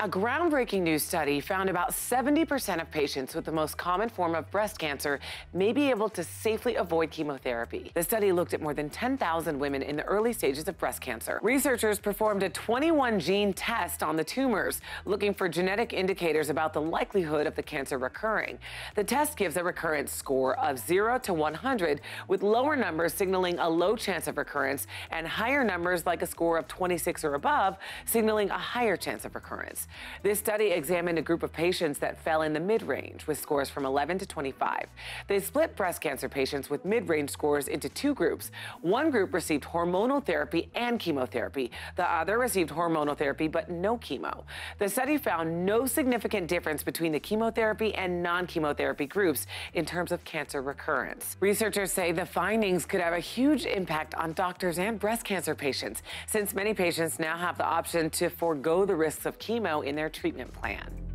A groundbreaking new study found about 70% of patients with the most common form of breast cancer may be able to safely avoid chemotherapy. The study looked at more than 10,000 women in the early stages of breast cancer. Researchers performed a 21 gene test on the tumors, looking for genetic indicators about the likelihood of the cancer recurring. The test gives a recurrence score of 0 to 100, with lower numbers signaling a low chance of recurrence and higher numbers like a score of 26 or above, signaling a higher chance of recurrence. This study examined a group of patients that fell in the mid range with scores from 11 to 25. They split breast cancer patients with mid range scores into two groups. One group received hormonal therapy and chemotherapy, the other received hormonal therapy but no chemo. The study found no significant difference between the chemotherapy and non chemotherapy groups in terms of cancer recurrence. Researchers say the findings could have a huge impact on doctors and breast cancer patients, since many patients now have the option to forego the risks of chemo in their treatment plan.